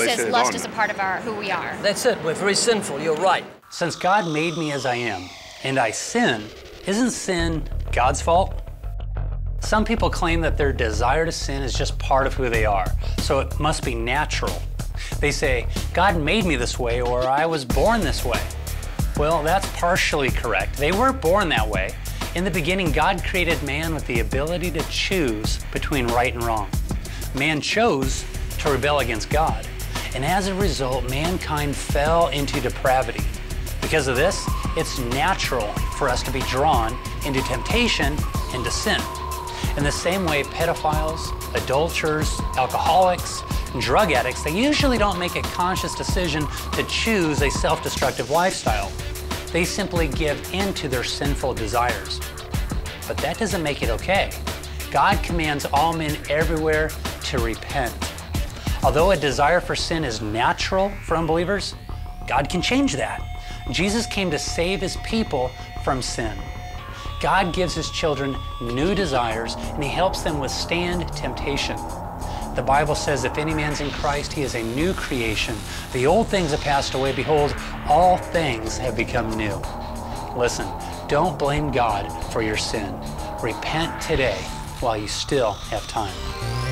He says lust is a part of our who we are. That's it. We're very sinful. You're right. Since God made me as I am, and I sin, isn't sin God's fault? Some people claim that their desire to sin is just part of who they are, so it must be natural. They say, God made me this way, or I was born this way. Well, that's partially correct. They weren't born that way. In the beginning, God created man with the ability to choose between right and wrong. Man chose to rebel against God, and as a result, mankind fell into depravity. Because of this, it's natural for us to be drawn into temptation and to sin. In the same way, pedophiles, adulterers, alcoholics, and drug addicts, they usually don't make a conscious decision to choose a self destructive lifestyle. They simply give in to their sinful desires. But that doesn't make it okay. God commands all men everywhere to repent. Although a desire for sin is natural for unbelievers, God can change that. Jesus came to save his people from sin. God gives his children new desires and he helps them withstand temptation. The Bible says, if any man's in Christ, he is a new creation. The old things have passed away. Behold, all things have become new. Listen, don't blame God for your sin. Repent today while you still have time.